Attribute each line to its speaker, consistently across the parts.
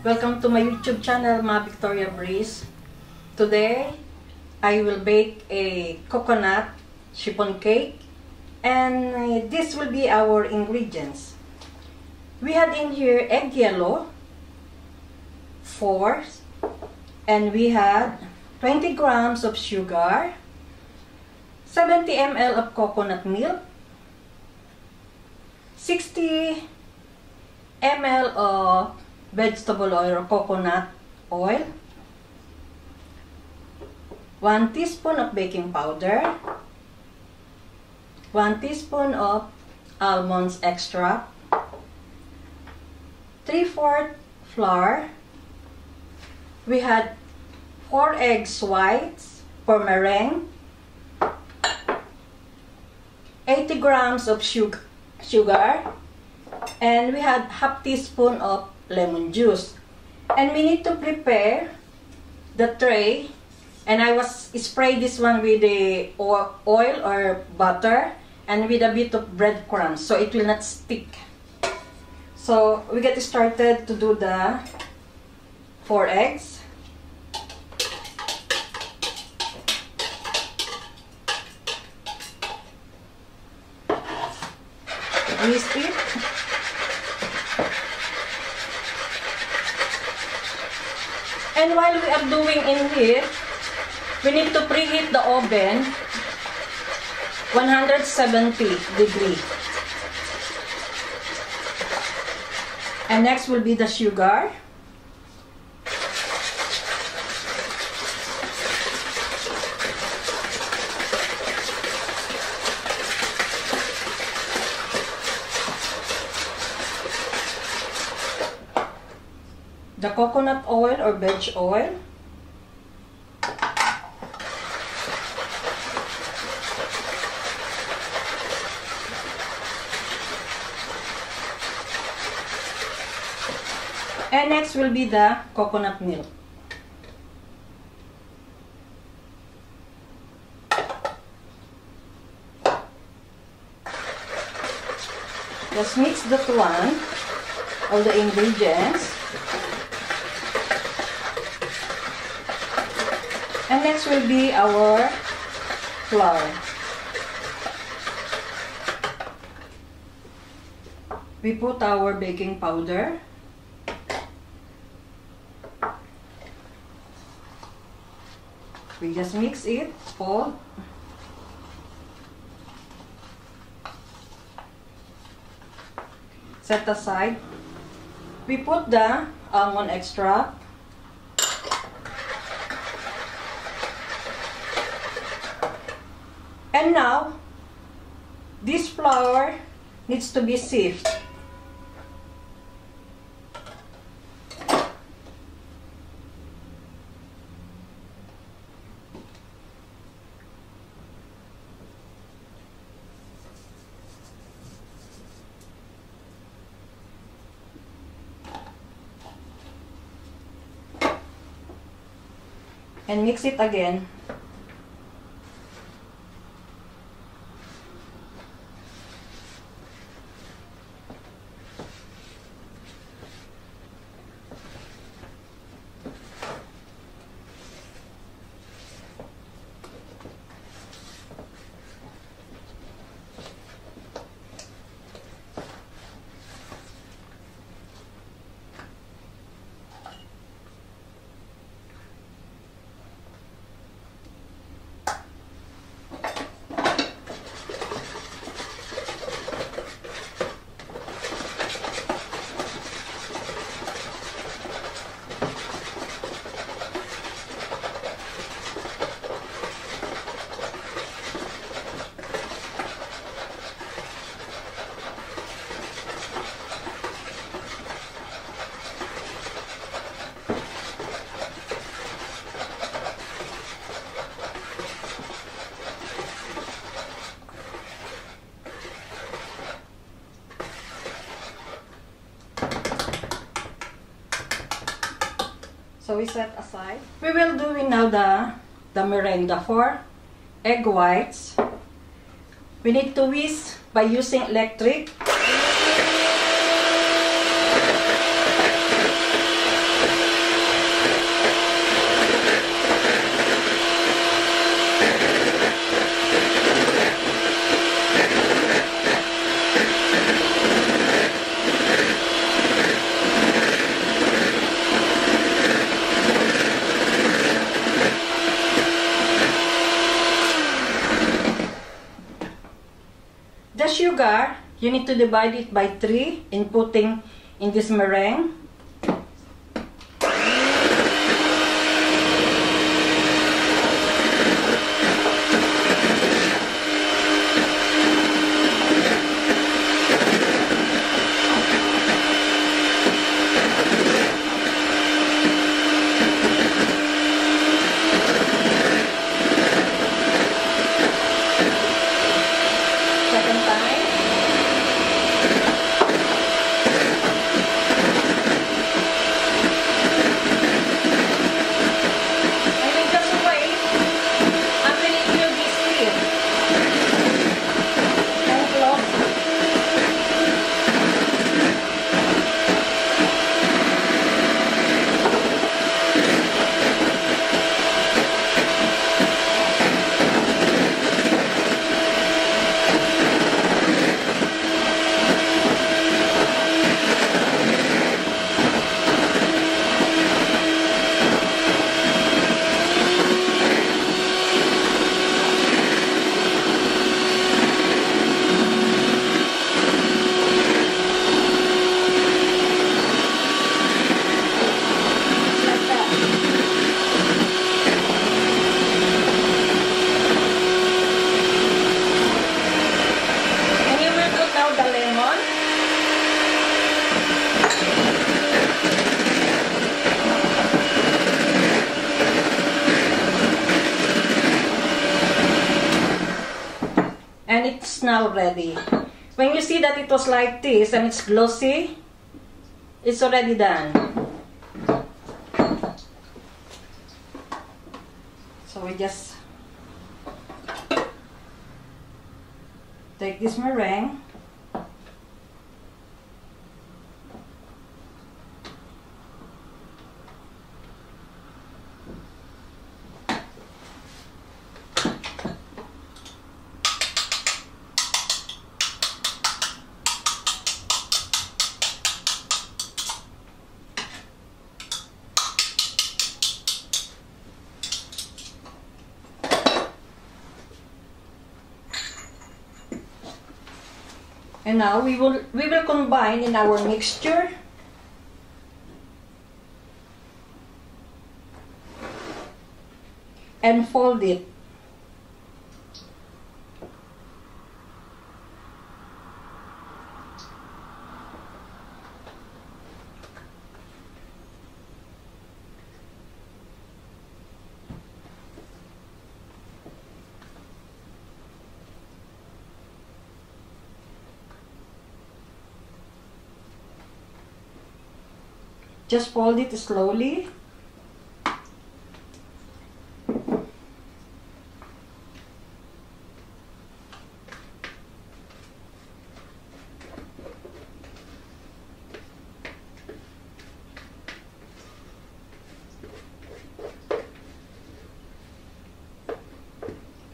Speaker 1: Welcome to my YouTube channel, Ma Victoria Brys. Today, I will bake a coconut chiffon cake and uh, this will be our ingredients. We had in here egg yellow, 4, and we had 20 grams of sugar, 70 ml of coconut milk, 60 ml of vegetable oil or coconut oil, 1 teaspoon of baking powder, 1 teaspoon of almonds extract, 3 4 flour, we had 4 eggs whites for meringue, 80 grams of sugar, sugar. And we had half teaspoon of lemon juice. And we need to prepare the tray. And I was spray this one with the oil or butter and with a bit of breadcrumbs so it will not stick. So we get started to do the four eggs. Whisk And while we are doing in here, we need to preheat the oven 170 degree. And next will be the sugar. The coconut oil or veg oil. And next will be the coconut milk. Just mix that one, all the ingredients. And next will be our flour. We put our baking powder. We just mix it all. Set aside. We put the almond extract. And now, this flour needs to be sieved. And mix it again we set aside. We will do now the, the the four egg whites. We need to whisk by using electric. Sugar, you need to divide it by 3 in putting in this meringue. Second time. And we just wait until it will be stiff. And close. like that. And you will put now the lemon. And it's now ready. When you see that it was like this and it's glossy, it's already done. So we just take this meringue. Now we will we will combine in our mixture. And fold it. Just fold it slowly.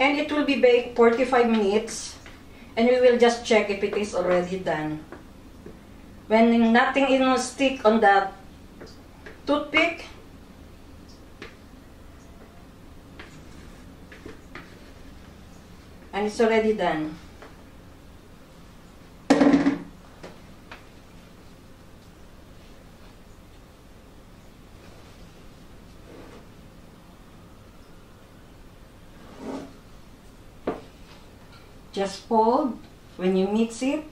Speaker 1: And it will be baked 45 minutes and we will just check if it is already done. When nothing will stick on the toothpick, and it's already done. Just fold when you mix it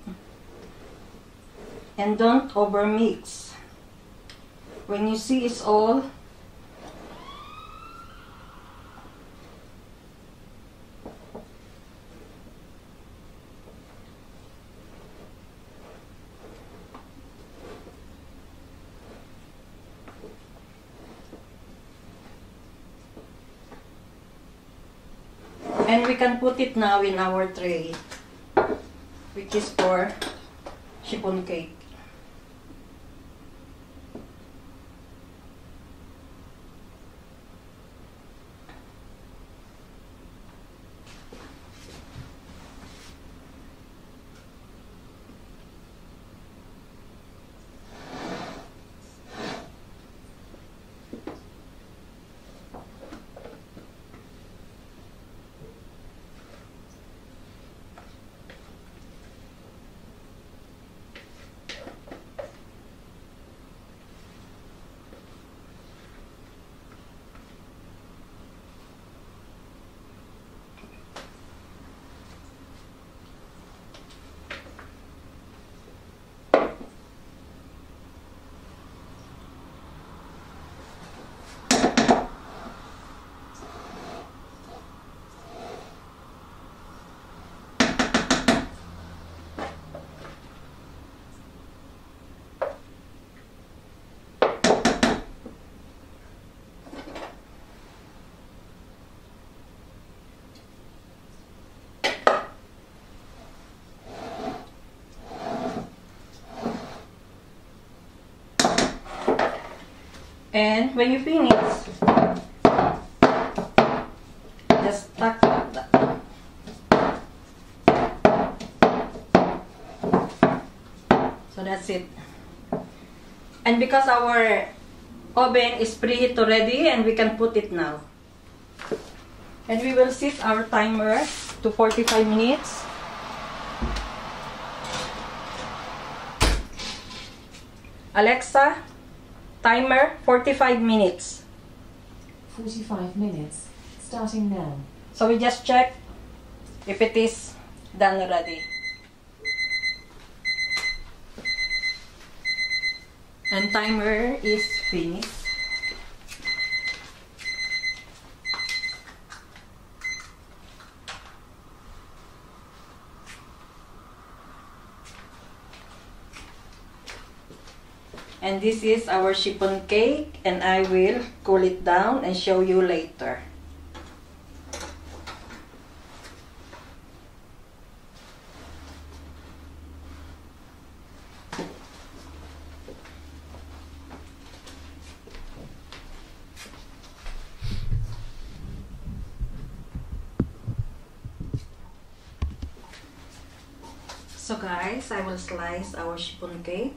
Speaker 1: and don't over mix. When you see it's all and we can put it now in our tray which is for chiffon cake. And when you finish, just tuck like that. So that's it. And because our oven is preheat already and we can put it now. And we will set our timer to 45 minutes. Alexa, timer 45 minutes.
Speaker 2: 45 minutes. Starting now.
Speaker 1: So we just check if it is done already. And timer is finished. This is our chiffon cake and I will cool it down and show you later. So guys, I will slice our chiffon cake.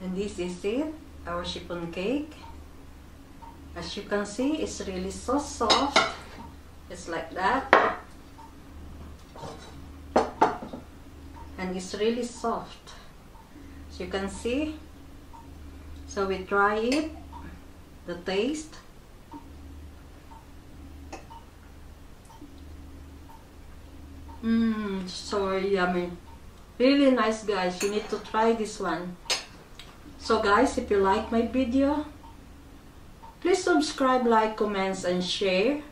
Speaker 1: And this is it, our chiffon cake. As you can see, it's really so soft. It's like that. And it's really soft. So you can see. So we try it, the taste. Mmm, so yummy. Really nice guys, you need to try this one. So guys, if you like my video, please subscribe, like, comments, and share.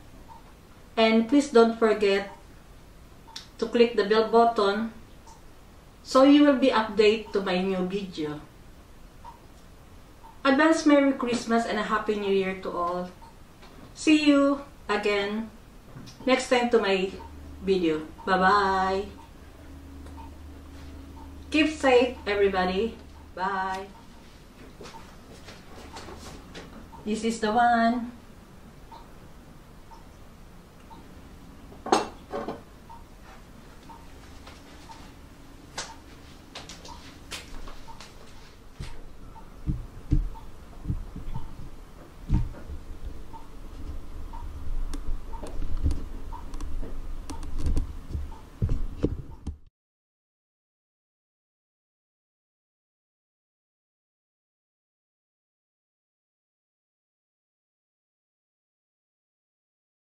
Speaker 1: And please don't forget to click the bell button so you will be updated to my new video. Advance Merry Christmas and a Happy New Year to all. See you again next time to my video. Bye-bye. Keep safe, everybody. Bye. This is the one.